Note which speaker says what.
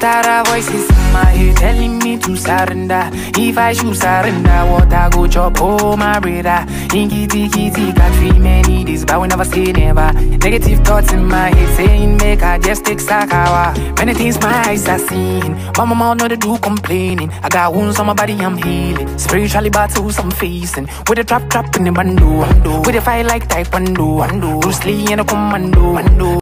Speaker 1: Tara voices in my head telling me to surrender. If I should surrender, what I go chop, oh my brother. Inkity tiki, got three many days, but we never say never. Negative thoughts in my head saying, make I just take Sakawa. Many things my eyes are seeing, but my mouth know they do complaining. I got wounds on my body, I'm healing. Spiritually battles I'm facing. With a trap trap in the bando, with a fight like Taekwondo. Bruce Lee and a commando.